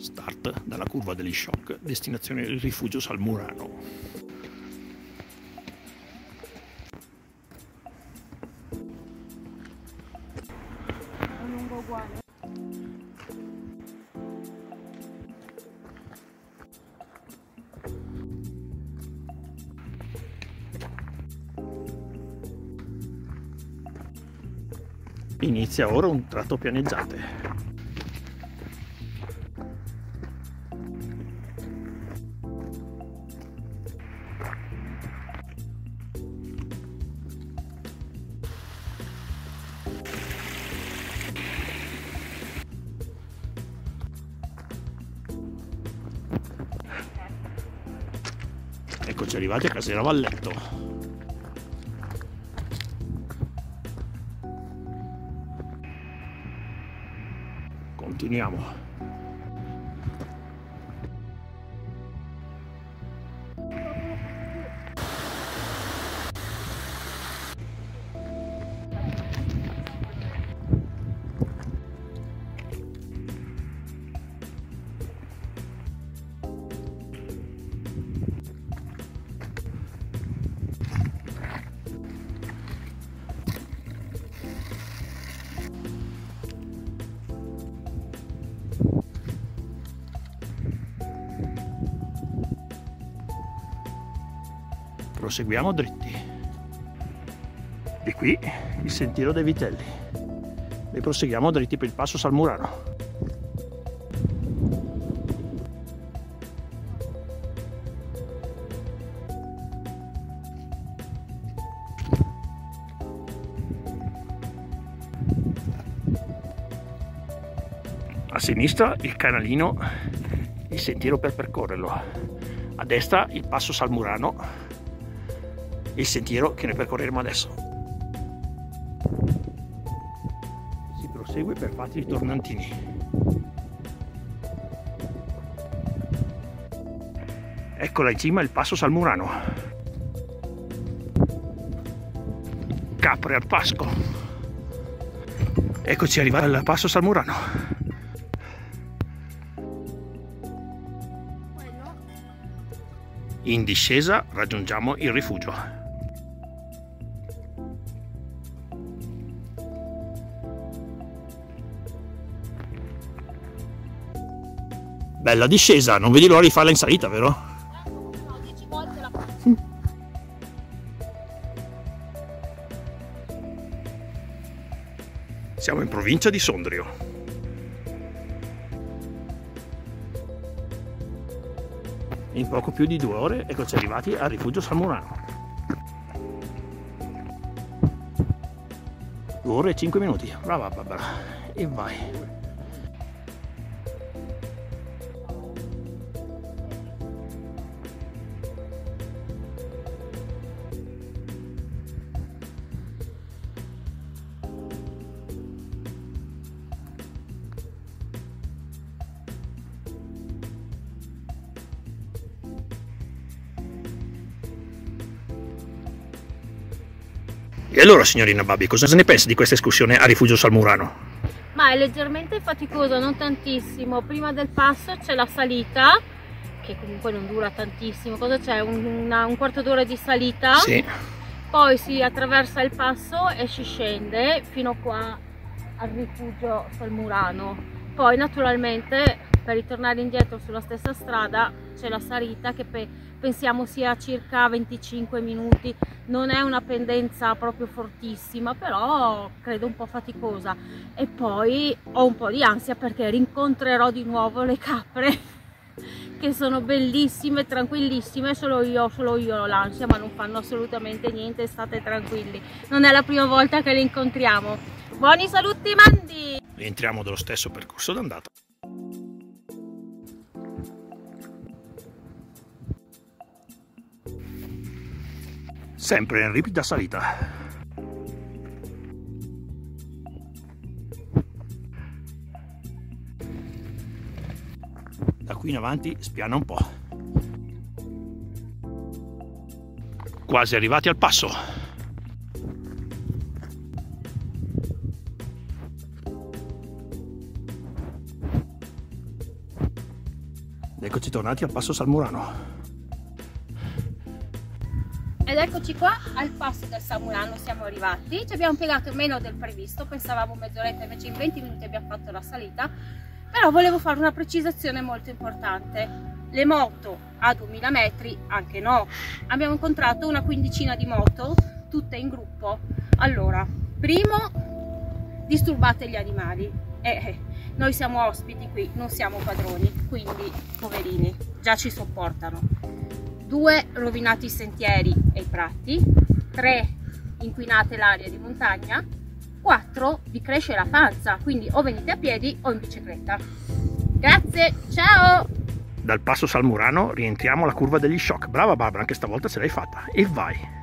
Start dalla curva degli shock, destinazione il rifugio Salmurano. Inizia ora un tratto pianeggiante. Eccoci arrivati a Casera Valletto. Continuiamo. Proseguiamo dritti. Di qui il sentiero dei vitelli e proseguiamo dritti per il passo Salmurano. A sinistra il canalino, il sentiero per percorrerlo. A destra il passo Salmurano il sentiero che noi percorreremo adesso. Si prosegue per fatti tornantini. Eccola in cima il passo Salmurano. Capre al Pasco. Eccoci arrivati al passo Salmurano. In discesa raggiungiamo il rifugio. Bella discesa, non vedi l'ora di farla in salita, vero? No, 10 volte la Siamo in provincia di Sondrio. In poco più di due ore eccoci arrivati al rifugio Salmurano. Due ore e cinque minuti. Brava Barbara. E vai. E allora, signorina Babi, cosa ne pensa di questa escursione a Rifugio Salmurano? Ma è leggermente faticosa, non tantissimo. Prima del passo c'è la salita, che comunque non dura tantissimo. Cosa c'è? Un, un, quarto d'ora di salita. Sì. Poi si attraversa il passo e si scende fino qua al rifugio Salmurano. Poi naturalmente per ritornare indietro sulla stessa strada c'è la salita che pensiamo sia circa 25 minuti. Non è una pendenza proprio fortissima però credo un po' faticosa. E poi ho un po' di ansia perché rincontrerò di nuovo le capre che sono bellissime, tranquillissime, solo io, solo io ho l'ansia ma non fanno assolutamente niente, state tranquilli. Non è la prima volta che le incontriamo. Buoni saluti Mandi! Entriamo dello stesso percorso d'andata sempre in ripida salita. Da qui in avanti spiana un po'. Quasi arrivati al passo. Eccoci tornati al passo Salmurano. Ed eccoci qua al passo del Samurano siamo arrivati, ci abbiamo piegato meno del previsto, pensavamo mezz'oretta, invece in 20 minuti abbiamo fatto la salita, però volevo fare una precisazione molto importante. Le moto a 2000 metri, anche no, abbiamo incontrato una quindicina di moto, tutte in gruppo. Allora, primo, disturbate gli animali. Eh, eh, noi siamo ospiti qui, non siamo padroni, quindi poverini, già ci sopportano 2 rovinati i sentieri e i prati, 3 inquinate l'aria di montagna, 4 vi cresce la panza, quindi o venite a piedi o in bicicletta. Grazie, ciao! Dal passo Salmurano rientriamo alla curva degli shock. Brava Barbara, anche stavolta ce l'hai fatta. E vai!